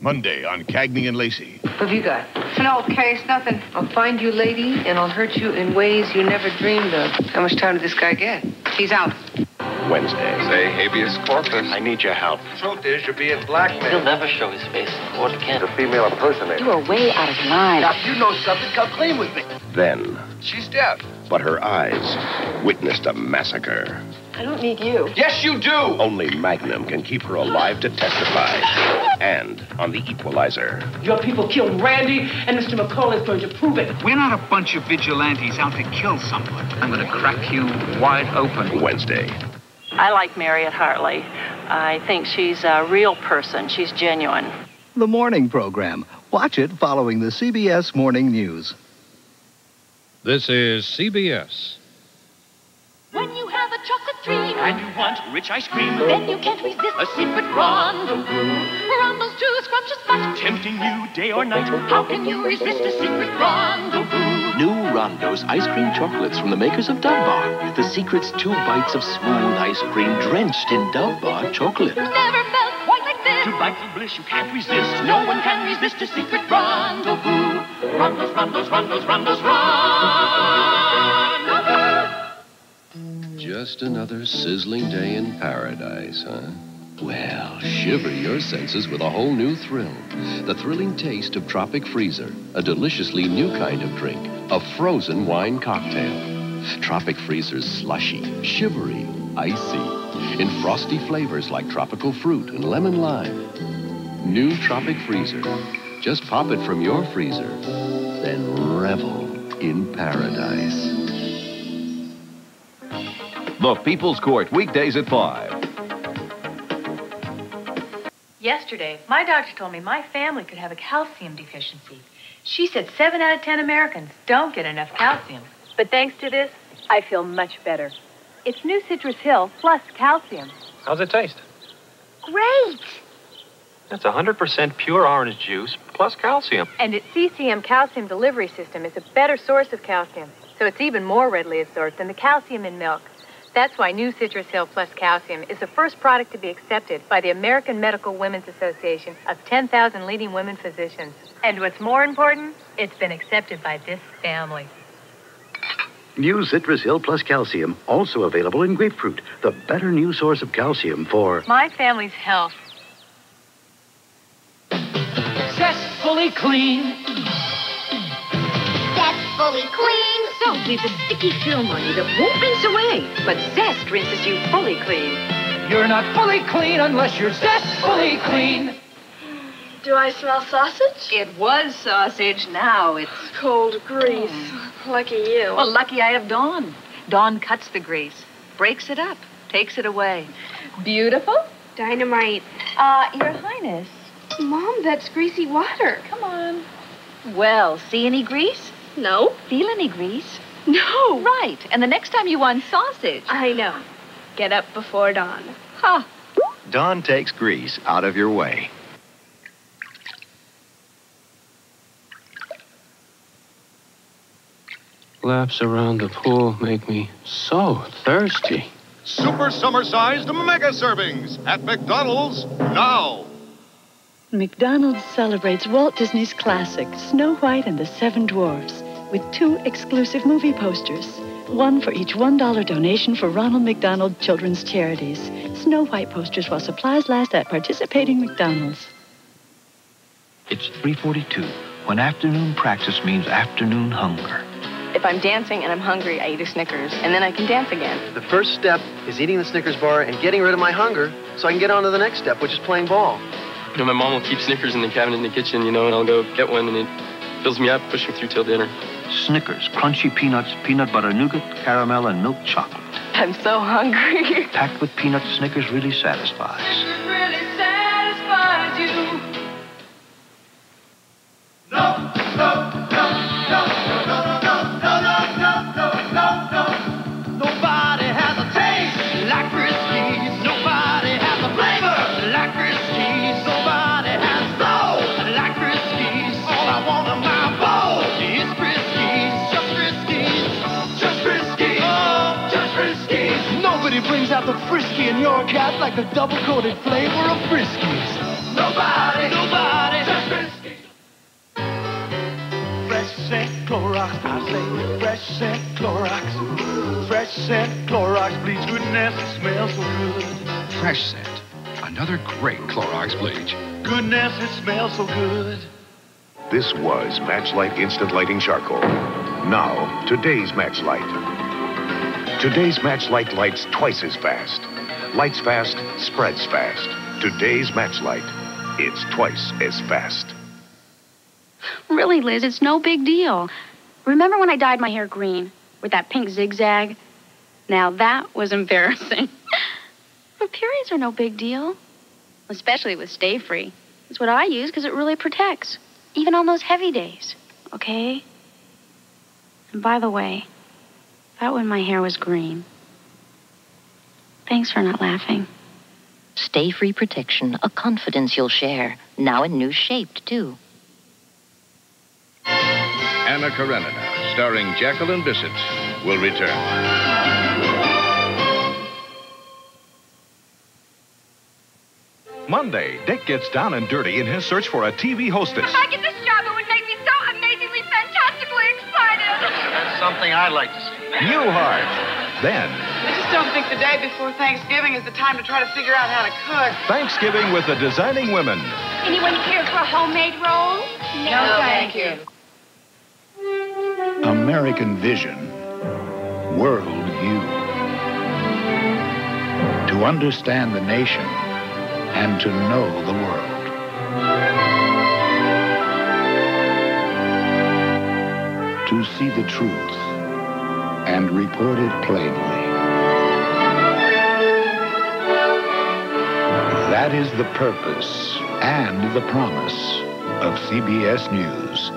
Monday on Cagney and Lacey. What have you got? An old case, nothing. I'll find you, lady, and I'll hurt you in ways you never dreamed of. How much time did this guy get? He's out. Wednesday. Say habeas corpus. I need your help. Truth is, you're being blackmailed. He'll never show his face in court again. The female impersonator. You are way out of line. Now, if you know something, come clean with me. Then, She's deaf. but her eyes witnessed a massacre. I don't need you. Yes, you do. Only Magnum can keep her alive to testify. And on the equalizer. Your people killed Randy, and Mr. McCall is going to prove it. We're not a bunch of vigilantes out to kill someone. I'm going to crack you wide open. Wednesday. I like Mariette Hartley. I think she's a real person. She's genuine. The morning program. Watch it following the CBS Morning News. This is CBS. When you have a chocolate dream mm, And you want rich ice cream. then you can't resist A secret rendezvous. Rumbles too scrumptious, but Tempting you day or night. how can you resist a secret rendezvous? New Rondo's ice cream chocolates from the makers of Dove Bar. The secret's two bites of smooth ice cream drenched in Dove Bar chocolate. Never felt quite like this. To delightful bliss you can't resist. No one can resist a secret rendezvous. Rondos, rondos, rondos, rondos, rendezvous. Just another sizzling day in paradise, huh? Well, shiver your senses with a whole new thrill. The thrilling taste of Tropic Freezer, a deliciously new kind of drink, a frozen wine cocktail. Tropic Freezer's slushy, shivery, icy, in frosty flavors like tropical fruit and lemon lime. New Tropic Freezer. Just pop it from your freezer, then revel in paradise. The People's Court, weekdays at 5. Yesterday, my doctor told me my family could have a calcium deficiency. She said seven out of ten Americans don't get enough calcium. But thanks to this, I feel much better. It's new Citrus Hill plus calcium. How's it taste? Great! It's 100% pure orange juice plus calcium. And its CCM calcium delivery system is a better source of calcium, so it's even more readily absorbed than the calcium in milk. That's why new Citrus Hill Plus Calcium is the first product to be accepted by the American Medical Women's Association of 10,000 leading women physicians. And what's more important, it's been accepted by this family. New Citrus Hill Plus Calcium, also available in grapefruit, the better new source of calcium for. My family's health. Zestfully clean. Zestfully clean. Soap leaves a sticky film on you that won't rinse away, but Zest rinses you fully clean. You're not fully clean unless you're zestfully clean. Do I smell sausage? It was sausage, now it's Cold grease. Lucky you. Well, lucky I have Dawn. Dawn cuts the grease, breaks it up, takes it away. Beautiful? Dynamite. Uh, Your Highness. Mom, that's greasy water. Come on. Well, see any grease? No. Feel any grease? No. Right. And the next time you want sausage. I know. Get up before dawn. Huh. Dawn takes grease out of your way. Laps around the pool make me so thirsty. Super summer sized mega servings at McDonald's now. McDonald's celebrates Walt Disney's classic, Snow White and the Seven Dwarfs, with two exclusive movie posters. One for each $1 donation for Ronald McDonald Children's Charities. Snow White posters while supplies last at participating McDonald's. It's 342, when afternoon practice means afternoon hunger. If I'm dancing and I'm hungry, I eat a Snickers, and then I can dance again. The first step is eating the Snickers bar and getting rid of my hunger so I can get on to the next step, which is playing ball. You know, my mom will keep Snickers in the cabinet in the kitchen, you know, and I'll go get one, and it fills me up, push me through till dinner. Snickers, crunchy peanuts, peanut butter nougat, caramel, and milk chocolate. I'm so hungry. Packed with peanuts, Snickers really satisfies. Really satisfies you. Nobody and your cat like the double coated flavor of Friskies. Nobody, nobody just Friskies. Fresh scent, Clorox, I say fresh scent, Clorox. Fresh scent, Clorox bleach, goodness, it smells so good. Fresh scent, another great Clorox bleach. Goodness, it smells so good. This was Matchlight Instant Lighting Charcoal. Now, today's Matchlight. Today's Matchlight lights twice as fast. Lights fast, spreads fast. Today's Matchlight. It's twice as fast. Really, Liz, it's no big deal. Remember when I dyed my hair green with that pink zigzag? Now that was embarrassing. but periods are no big deal, especially with Stay Free. It's what I use because it really protects, even on those heavy days. Okay? And by the way, that when my hair was green. Thanks for not laughing. Stay Free Protection, a confidence you'll share. Now in new shaped, too. Anna Karenina, starring Jacqueline Bisset, will return. Monday, Dick gets down and dirty in his search for a TV hostess. If I get this job, it would make me so amazingly, fantastically excited. That's something I'd like to see. Newhart. Then, I just don't think the day before Thanksgiving is the time to try to figure out how to cook. Thanksgiving with the Designing Women. Anyone here for a homemade roll? No, thank you. American Vision. World View. To understand the nation and to know the world. To see the truth and report it plainly. That is the purpose and the promise of CBS News.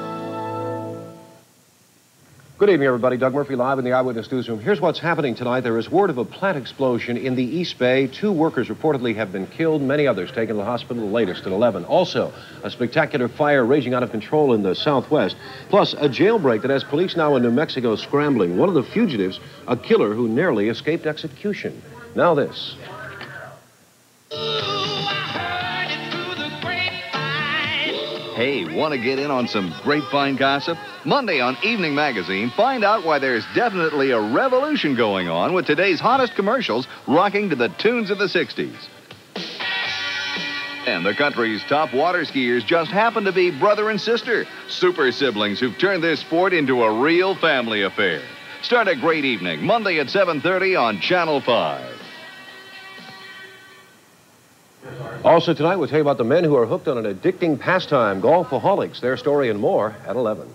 Good evening, everybody. Doug Murphy live in the Eyewitness Newsroom. Here's what's happening tonight. There is word of a plant explosion in the East Bay. Two workers reportedly have been killed, many others taken to the hospital, the latest at 11. Also, a spectacular fire raging out of control in the southwest. Plus, a jailbreak that has police now in New Mexico scrambling. One of the fugitives, a killer who nearly escaped execution. Now, this. Hey, want to get in on some grapevine gossip? Monday on Evening Magazine, find out why there's definitely a revolution going on with today's hottest commercials rocking to the tunes of the 60s. And the country's top water skiers just happen to be brother and sister, super siblings who've turned this sport into a real family affair. Start a great evening, Monday at 7:30 on Channel 5. Also, tonight, we'll tell you about the men who are hooked on an addicting pastime, golfaholics. Their story and more at 11.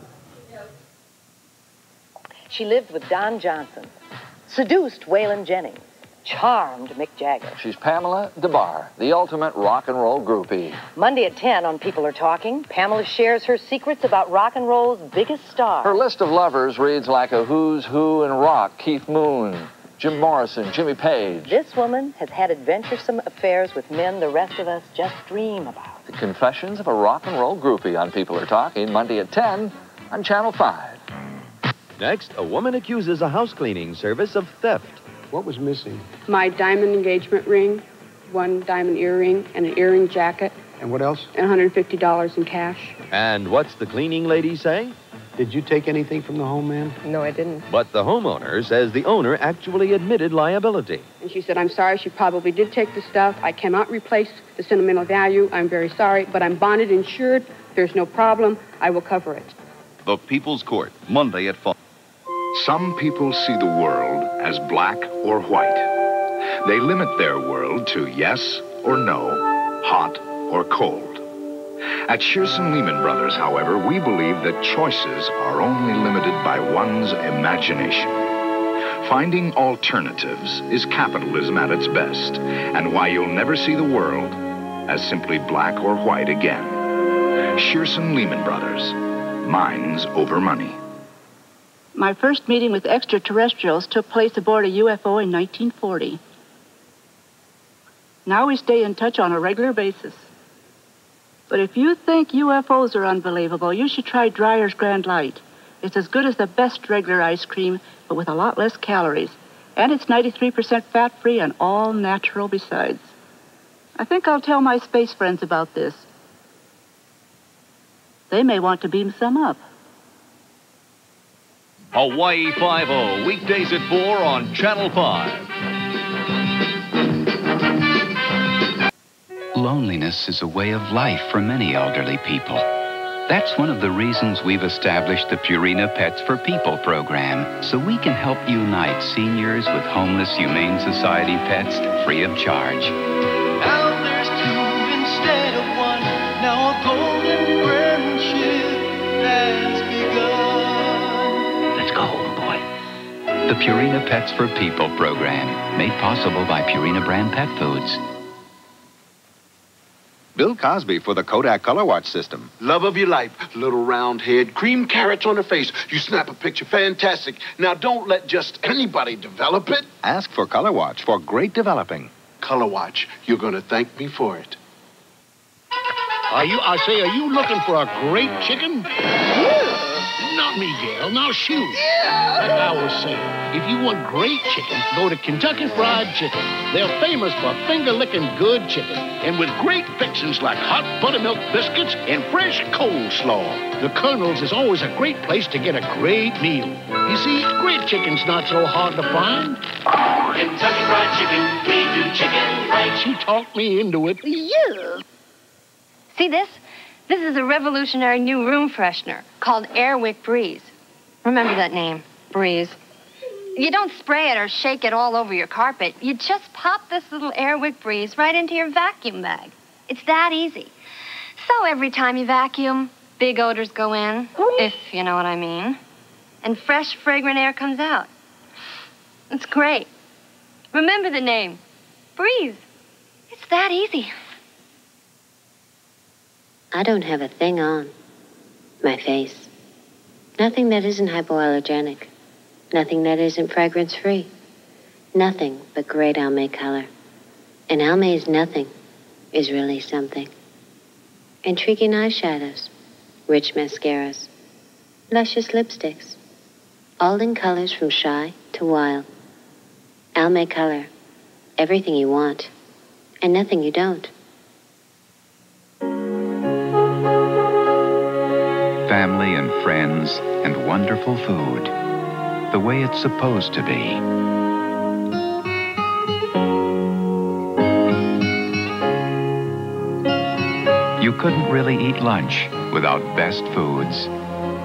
She lived with Don Johnson, seduced Waylon Jennings, charmed Mick Jagger. She's Pamela Des Barres, the ultimate rock and roll groupie. Monday at 10 on People Are Talking, Pamela shares her secrets about rock and roll's biggest star. Her list of lovers reads like a who's who in rock Keith Moon, Jim Morrison, Jimmy Page. This woman has had adventuresome affairs with men the rest of us just dream about. The Confessions of a Rock and Roll Groupie on People Are Talking, Monday at 10 on Channel 5. Next, a woman accuses a house cleaning service of theft. What was missing? My diamond engagement ring, one diamond earring, and an earring jacket, And what else? and $150 in cash. And what's the cleaning lady say? Did you take anything from the home, man? No, I didn't. But the homeowner says the owner actually admitted liability. And she said, I'm sorry, she probably did take the stuff. I cannot replace the sentimental value. I'm very sorry, but I'm bonded, insured. There's no problem. I will cover it. The People's Court, Monday at 5. Some people see the world as black or white. They limit their world to yes or no, hot or cold. At Shearson Lehman Brothers, however, we believe that choices are only limited by one's imagination. Finding alternatives is capitalism at its best, and why you'll never see the world as simply black or white again. Shearson Lehman Brothers, minds over money. My first meeting with extraterrestrials took place aboard a UFO in 1940. Now we stay in touch on a regular basis. But if you think UFOs are unbelievable, you should try Dreyer's Grand Light. It's as good as the best regular ice cream, but with a lot less calories. And it's 93% fat free and all natural besides. I think I'll tell my space friends about this. They may want to beam some up. Hawaii 5 weekdays at 4 on Channel 5. Loneliness is a way of life for many elderly people. That's one of the reasons we've established the Purina Pets for People program, so we can help unite seniors with homeless Humane Society pets free of charge. Now there's two instead of one. Now a golden friendship has begun. Let's go home, boy. The Purina Pets for People program, made possible by Purina brand pet foods. Bill Cosby for the Kodak Color Watch system. Love of your life. Little round head, cream carrots on her face. You snap a picture, fantastic. Now don't let just anybody develop it. Ask for Color Watch for great developing. Color Watch, you're going to thank me for it. Are you, I say, are you looking for a great chicken? Not me, Gail. Now shoot. Like I was saying, if you want great chicken, go to Kentucky Fried Chicken. They're famous for finger-licking good chicken. And with great fixings like hot buttermilk biscuits and fresh coleslaw. The Colonel's is always a great place to get a great meal. You see, great chicken's not so hard to find. Kentucky Fried Chicken, we do chicken right. She talked me into it. You. See this? This is a revolutionary new room freshener called Airwick Breeze. Remember that name, Breeze. You don't spray it or shake it all over your carpet. You just pop this little Airwick Breeze right into your vacuum bag. It's that easy. So every time you vacuum, big odors go in, if you know what I mean, and fresh, fragrant air comes out. It's great. Remember the name, Breeze. It's that easy. I don't have a thing on my face. Nothing that isn't hypoallergenic. Nothing that isn't fragrance free. Nothing but great Almay color. And Almay's nothing is really something. Intriguing eyeshadows, rich mascaras, luscious lipsticks, all in colors from shy to wild. Almay color, everything you want, and nothing you don't. Family and friends and wonderful food. The way it's supposed to be. You couldn't really eat lunch without best foods.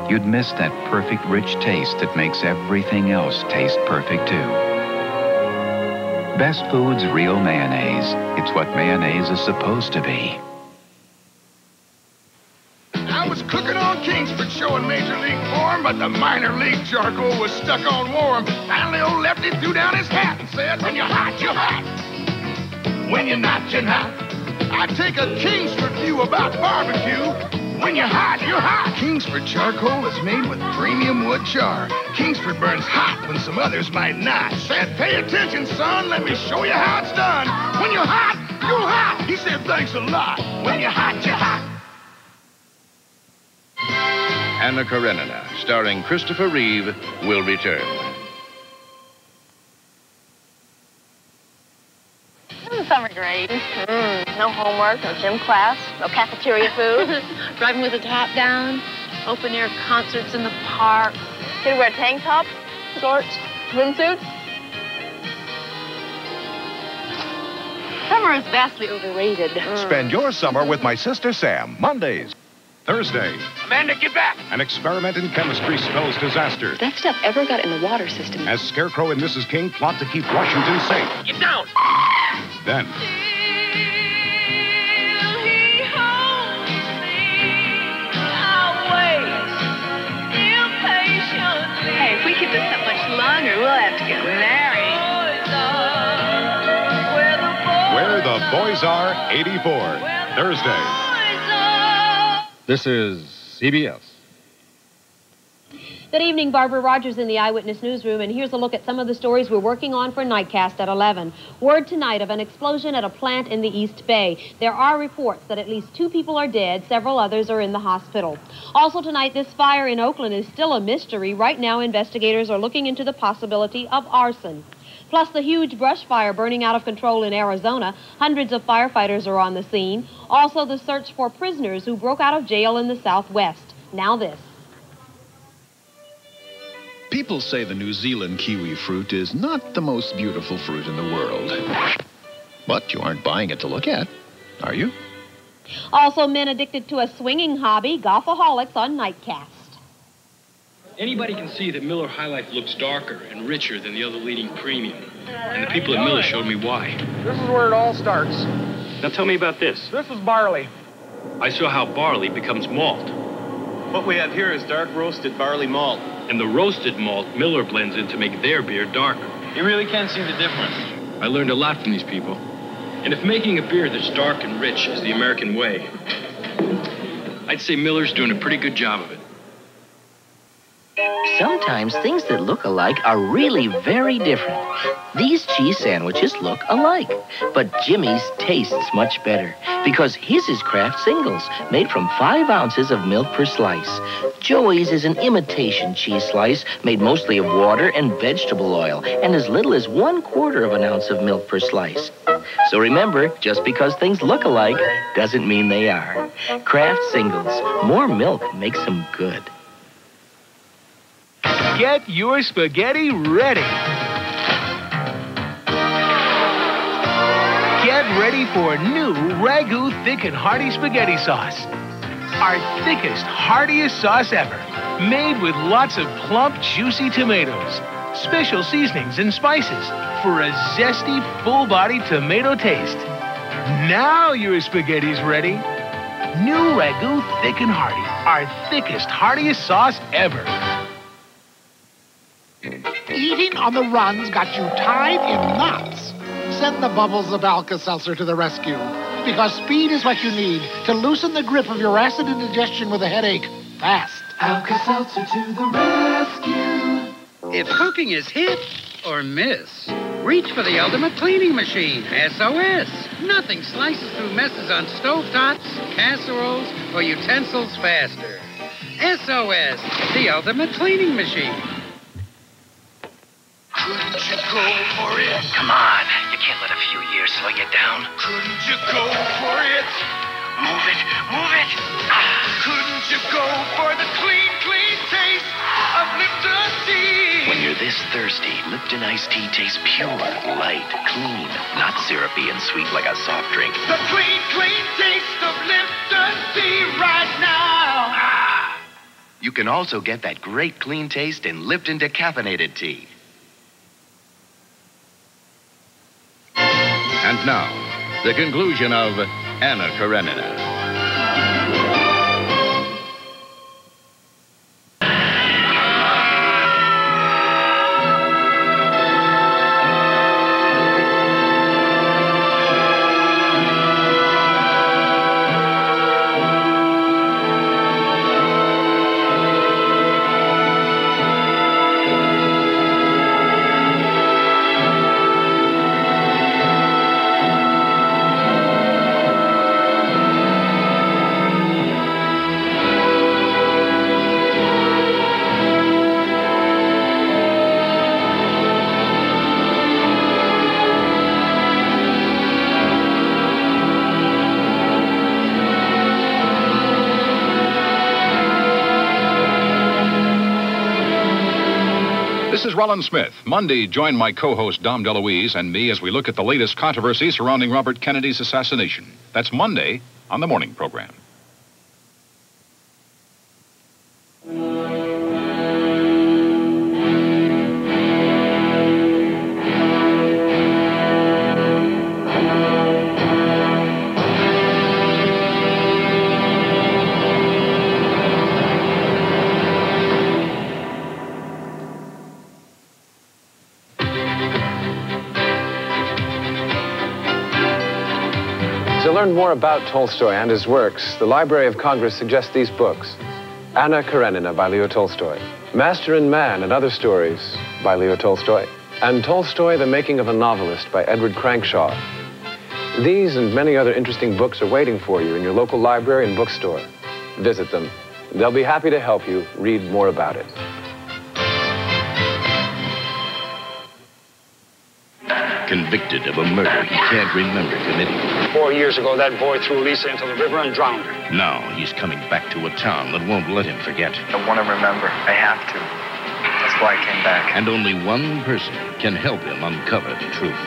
You'd miss that perfect rich taste that makes everything else taste perfect too. Best Foods Real Mayonnaise. It's what mayonnaise is supposed to be. But the minor league charcoal was stuck on warm. Finally, old Lefty threw down his hat and said, When you're hot, you're hot. When you're not, you're not. I take a Kingsford view about barbecue. When you're hot, you're hot. Kingsford charcoal is made with premium wood char. Kingsford burns hot when some others might not. Said, pay attention, son. Let me show you how it's done. When you're hot, you're hot. He said, thanks a lot. When you're hot, you're hot. Anna Karenina, starring Christopher Reeve, will return. Summer grade. Mm, no homework, no gym class, no cafeteria food. Driving with the top down, open air concerts in the park. Kid wear tank tops, shorts, swimsuits. Summer is vastly overrated. Spend your summer with my sister Sam, Mondays. Thursday, Amanda, get back. an experiment in chemistry spells disaster That stuff ever got in the water system. as Scarecrow and Mrs. King plot to keep Washington safe. Get down. Then, Hey, if we keep this up much longer, we'll have to get married. Where the Boys Are 84, Thursday. This is CBS. Good evening, Barbara Rogers in the Eyewitness Newsroom, and here's a look at some of the stories we're working on for Nightcast at 11. Word tonight of an explosion at a plant in the East Bay. There are reports that at least two people are dead, several others are in the hospital. Also tonight, this fire in Oakland is still a mystery. Right now, investigators are looking into the possibility of arson. Plus, the huge brush fire burning out of control in Arizona. Hundreds of firefighters are on the scene. Also, the search for prisoners who broke out of jail in the Southwest. Now, this. People say the New Zealand kiwi fruit is not the most beautiful fruit in the world. But you aren't buying it to look at, are you? Also, men addicted to a swinging hobby, golfaholics on Nightcast. Anybody can see that Miller High Life looks darker and richer than the other leading premium. And the people at Miller showed me why. This is where it all starts. Now tell me about this. This is barley. I saw how barley becomes malt. What we have here is dark roasted barley malt. And the roasted malt Miller blends in to make their beer darker. You really can't see the difference. I learned a lot from these people. And if making a beer that's dark and rich is the American way, I'd say Miller's doing a pretty good job of it. Sometimes things that look alike are really very different. These cheese sandwiches look alike, but Jimmy's tastes much better because his is Kraft Singles, made from five ounces of milk per slice. Joey's is an imitation cheese slice made mostly of water and vegetable oil and as little as one quarter of an ounce of milk per slice. So remember, just because things look alike doesn't mean they are. Kraft Singles, more milk makes them good. Get your spaghetti ready. Get ready for new Ragu Thick and Hearty Spaghetti Sauce. Our thickest, heartiest sauce ever. Made with lots of plump, juicy tomatoes, special seasonings and spices for a zesty, full-bodied tomato taste. Now your spaghetti's ready. New Ragu Thick and Hearty. Our thickest, heartiest sauce ever. Eating on the run's got you tied in knots. Send the bubbles of Alka-Seltzer to the rescue. Because speed is what you need to loosen the grip of your acid indigestion with a headache fast. Alka-Seltzer to the rescue. If cooking is hit or miss, reach for the ultimate cleaning machine, SOS. Nothing slices through messes on stovetops, casseroles, or utensils faster. SOS, the ultimate cleaning machine. Couldn't you go for it? Come on, you can't let a few years slow you down. Couldn't you go for it? Move it, move it. Ah. Couldn't you go for the clean, clean taste of Lipton tea? When you're this thirsty, Lipton iced tea tastes pure, light, clean, not syrupy and sweet like a soft drink. The clean, clean taste of Lipton tea right now. Ah. You can also get that great clean taste in Lipton decaffeinated tea. And now, the conclusion of Anna Karenina. Rolland Smith. Monday, join my co host Dom DeLuise and me as we look at the latest controversy surrounding Robert Kennedy's assassination. That's Monday on the morning program. Learn more about Tolstoy and his works, the Library of Congress suggests these books Anna Karenina by Leo Tolstoy, Master and Man and Other Stories by Leo Tolstoy, and Tolstoy, The Making of a Novelist by Edward Crankshaw. These and many other interesting books are waiting for you in your local library and bookstore. Visit them. They'll be happy to help you read more about it. Convicted of a murder he can't remember committing. Four years ago, that boy threw Lisa into the river and drowned her. Now he's coming back to a town that won't let him forget. I want to remember. I have to. That's That's why I came back. And only one person can help him uncover the truth.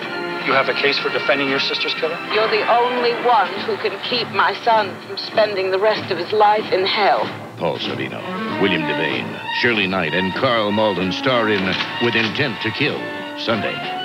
You have a case for defending your sister's killer? You're the only one who can keep my son from spending the rest of his life in hell. Paul Sorvino, William Devane, Shirley Knight, and Karl Malden star in With Intent to Kill. Sunday